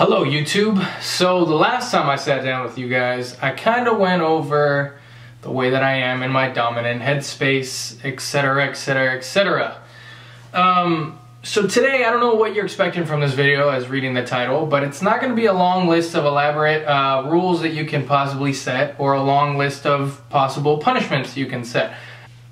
Hello YouTube. So the last time I sat down with you guys, I kind of went over the way that I am in my dominant headspace, etc, etc, etc. Um, so today, I don't know what you're expecting from this video as reading the title, but it's not going to be a long list of elaborate uh, rules that you can possibly set or a long list of possible punishments you can set.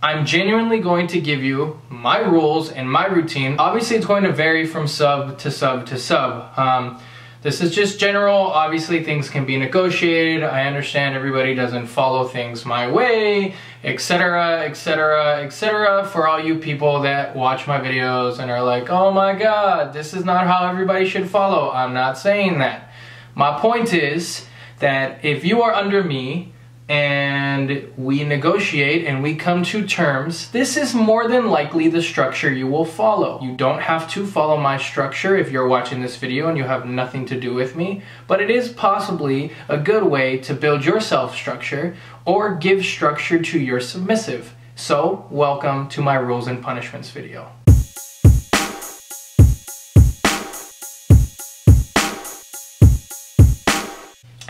I'm genuinely going to give you my rules and my routine. Obviously, it's going to vary from sub to sub to sub. Um, this is just general. Obviously, things can be negotiated. I understand everybody doesn't follow things my way, etc., etc., etc. For all you people that watch my videos and are like, oh my god, this is not how everybody should follow. I'm not saying that. My point is that if you are under me, and we negotiate and we come to terms, this is more than likely the structure you will follow. You don't have to follow my structure if you're watching this video and you have nothing to do with me, but it is possibly a good way to build your self structure or give structure to your submissive. So, welcome to my rules and punishments video.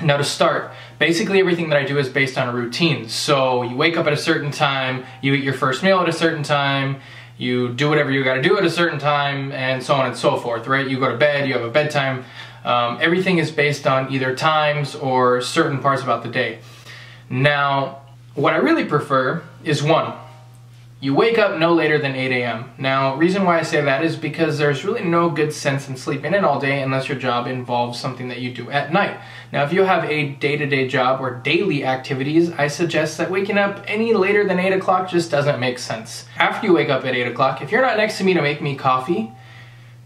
Now to start, basically everything that I do is based on a routine. So you wake up at a certain time, you eat your first meal at a certain time, you do whatever you gotta do at a certain time, and so on and so forth, right? You go to bed, you have a bedtime. Um, everything is based on either times or certain parts about the day. Now, what I really prefer is one, you wake up no later than 8 a.m. Now, reason why I say that is because there's really no good sense in sleeping in all day unless your job involves something that you do at night. Now, if you have a day-to-day job or daily activities, I suggest that waking up any later than 8 o'clock just doesn't make sense. After you wake up at 8 o'clock, if you're not next to me to make me coffee,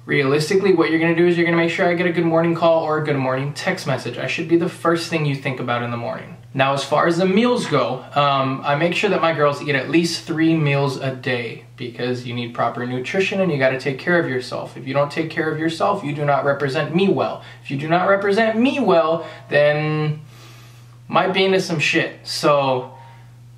realistically what you're going to do is you're going to make sure I get a good morning call or a good morning text message. I should be the first thing you think about in the morning. Now, as far as the meals go, um, I make sure that my girls eat at least three meals a day because you need proper nutrition and you got to take care of yourself. If you don't take care of yourself, you do not represent me well. If you do not represent me well, then might be into some shit. So,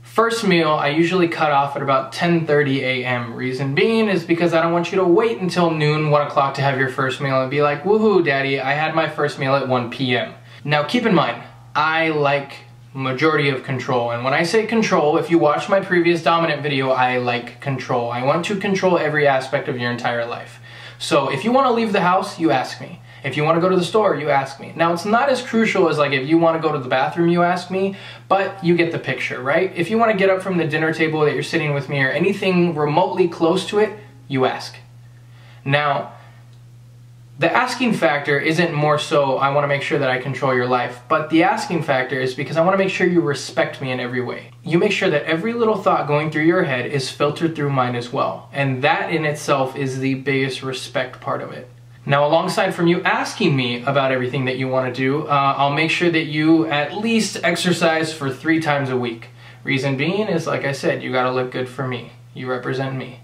first meal I usually cut off at about 10:30 a.m. Reason being is because I don't want you to wait until noon, one o'clock to have your first meal and be like, "Woohoo, daddy! I had my first meal at 1 p.m." Now, keep in mind, I like majority of control. And when I say control, if you watch my previous dominant video, I like control. I want to control every aspect of your entire life. So if you want to leave the house, you ask me. If you want to go to the store, you ask me. Now, it's not as crucial as like if you want to go to the bathroom, you ask me, but you get the picture, right? If you want to get up from the dinner table that you're sitting with me or anything remotely close to it, you ask. Now, the asking factor isn't more so I want to make sure that I control your life, but the asking factor is because I want to make sure you respect me in every way. You make sure that every little thought going through your head is filtered through mine as well. And that in itself is the biggest respect part of it. Now, alongside from you asking me about everything that you want to do, uh, I'll make sure that you at least exercise for three times a week. Reason being is, like I said, you gotta look good for me. You represent me.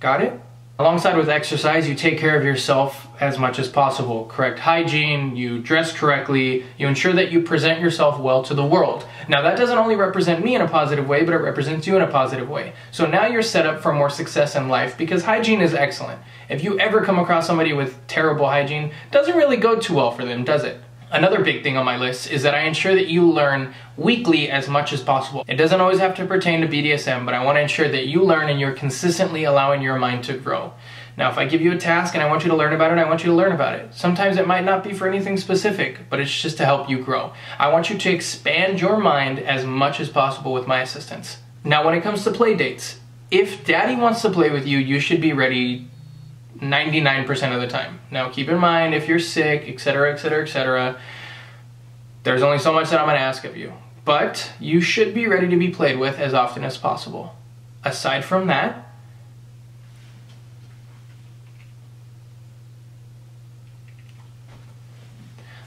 Got it? Alongside with exercise, you take care of yourself as much as possible. Correct hygiene, you dress correctly, you ensure that you present yourself well to the world. Now that doesn't only represent me in a positive way, but it represents you in a positive way. So now you're set up for more success in life because hygiene is excellent. If you ever come across somebody with terrible hygiene, doesn't really go too well for them, does it? Another big thing on my list is that I ensure that you learn weekly as much as possible. It doesn't always have to pertain to BDSM, but I want to ensure that you learn and you're consistently allowing your mind to grow. Now, if I give you a task and I want you to learn about it, I want you to learn about it. Sometimes it might not be for anything specific, but it's just to help you grow. I want you to expand your mind as much as possible with my assistance. Now, when it comes to play dates, if daddy wants to play with you, you should be ready 99% of the time. Now keep in mind if you're sick, etc., etc., etc., there's only so much that I'm going to ask of you. But you should be ready to be played with as often as possible. Aside from that,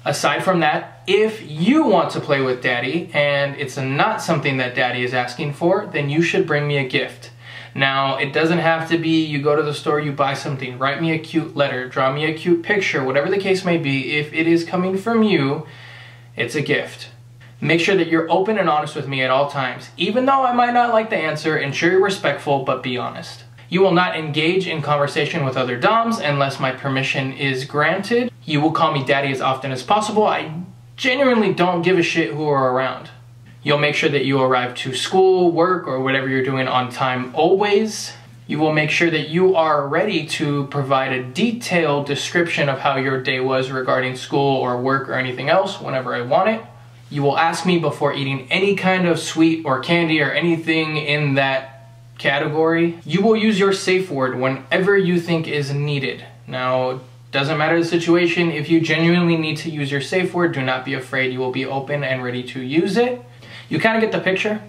Aside from that, if you want to play with daddy and it's not something that daddy is asking for, then you should bring me a gift. Now, it doesn't have to be you go to the store, you buy something, write me a cute letter, draw me a cute picture, whatever the case may be. If it is coming from you, it's a gift. Make sure that you're open and honest with me at all times. Even though I might not like the answer, ensure you're respectful, but be honest. You will not engage in conversation with other Doms unless my permission is granted. You will call me daddy as often as possible. I genuinely don't give a shit who are around. You'll make sure that you arrive to school, work, or whatever you're doing on time always. You will make sure that you are ready to provide a detailed description of how your day was regarding school or work or anything else whenever I want it. You will ask me before eating any kind of sweet or candy or anything in that category. You will use your safe word whenever you think is needed. Now, doesn't matter the situation, if you genuinely need to use your safe word, do not be afraid. You will be open and ready to use it. You kind of get the picture.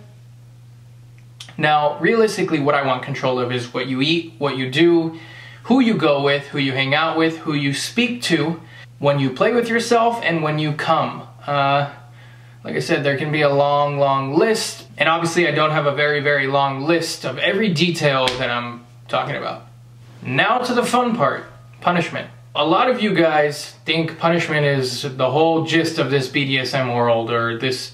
Now, realistically, what I want control of is what you eat, what you do, who you go with, who you hang out with, who you speak to, when you play with yourself, and when you come. Uh, like I said, there can be a long, long list, and obviously I don't have a very, very long list of every detail that I'm talking about. Now to the fun part, punishment. A lot of you guys think punishment is the whole gist of this BDSM world or this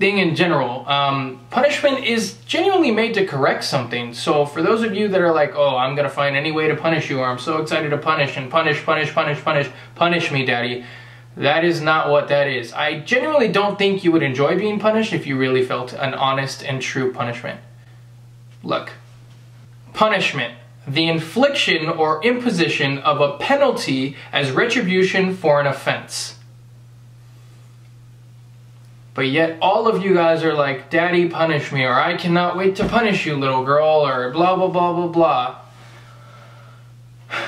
thing in general. Um, punishment is genuinely made to correct something. So for those of you that are like, oh, I'm gonna find any way to punish you, or I'm so excited to punish and punish, punish, punish, punish, punish me, daddy. That is not what that is. I genuinely don't think you would enjoy being punished if you really felt an honest and true punishment. Look, punishment the infliction or imposition of a penalty as retribution for an offense. But yet all of you guys are like, Daddy, punish me, or I cannot wait to punish you, little girl, or blah, blah, blah, blah, blah.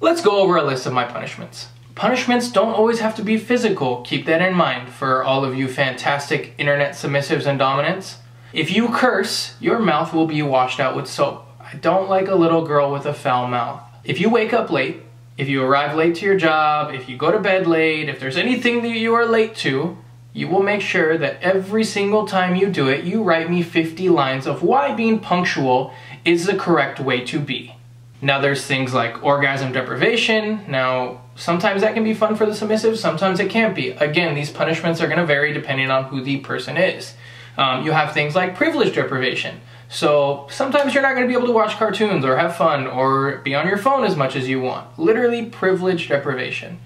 Let's go over a list of my punishments. Punishments don't always have to be physical. Keep that in mind for all of you fantastic internet submissives and dominants. If you curse, your mouth will be washed out with soap. I don't like a little girl with a foul mouth. If you wake up late, if you arrive late to your job, if you go to bed late, if there's anything that you are late to, you will make sure that every single time you do it, you write me 50 lines of why being punctual is the correct way to be. Now there's things like orgasm deprivation. Now, sometimes that can be fun for the submissive, sometimes it can't be. Again, these punishments are gonna vary depending on who the person is. Um, you have things like privilege deprivation. So sometimes you're not gonna be able to watch cartoons or have fun or be on your phone as much as you want. Literally privilege deprivation.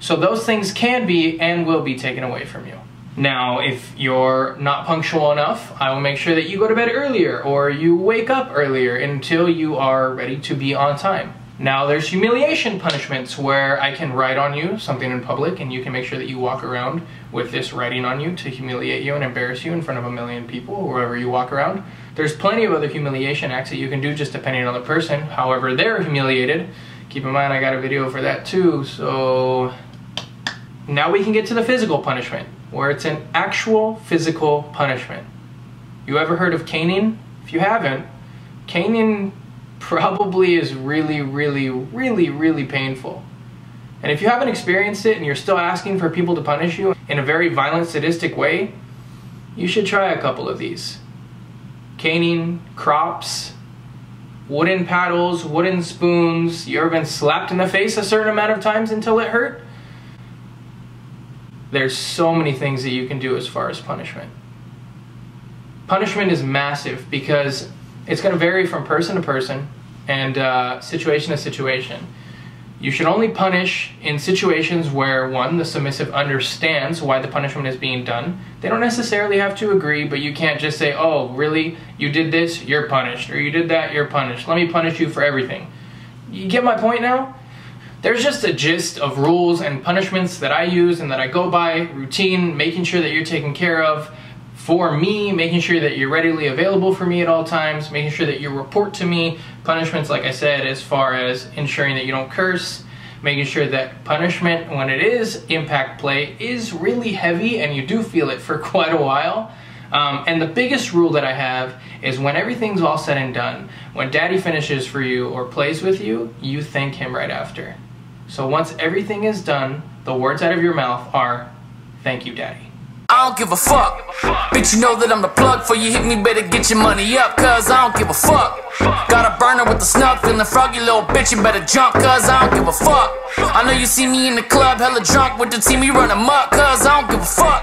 So those things can be and will be taken away from you. Now, if you're not punctual enough, I will make sure that you go to bed earlier or you wake up earlier until you are ready to be on time. Now, there's humiliation punishments where I can write on you something in public and you can make sure that you walk around with this writing on you to humiliate you and embarrass you in front of a million people, wherever you walk around. There's plenty of other humiliation acts that you can do just depending on the person, however they're humiliated. Keep in mind I got a video for that too, so now we can get to the physical punishment, where it's an actual physical punishment. You ever heard of caning? If you haven't, caning probably is really, really, really, really painful. And if you haven't experienced it and you're still asking for people to punish you in a very violent, sadistic way, you should try a couple of these. Caning, crops, wooden paddles, wooden spoons. You ever been slapped in the face a certain amount of times until it hurt? There's so many things that you can do as far as punishment. Punishment is massive because it's going to vary from person to person and uh, situation to situation. You should only punish in situations where, one, the submissive understands why the punishment is being done. They don't necessarily have to agree, but you can't just say, oh, really? You did this? You're punished. Or you did that? You're punished. Let me punish you for everything. You get my point now? There's just a gist of rules and punishments that I use and that I go by, routine, making sure that you're taken care of for me, making sure that you're readily available for me at all times, making sure that you report to me, punishments, like I said, as far as ensuring that you don't curse, making sure that punishment, when it is impact play, is really heavy and you do feel it for quite a while. Um, and the biggest rule that I have is when everything's all said and done, when daddy finishes for you or plays with you, you thank him right after. So once everything is done, the words out of your mouth are, thank you, daddy. I don't give a fuck. Bitch, you know that I'm the plug for you. Hit me, better get your money up, cause I don't give a fuck. Got a burner with the snuff, and the froggy little bitch, you better jump, cause I don't give a fuck. I know you see me in the club, hella drunk with the team, we run amok, cause I don't give a fuck.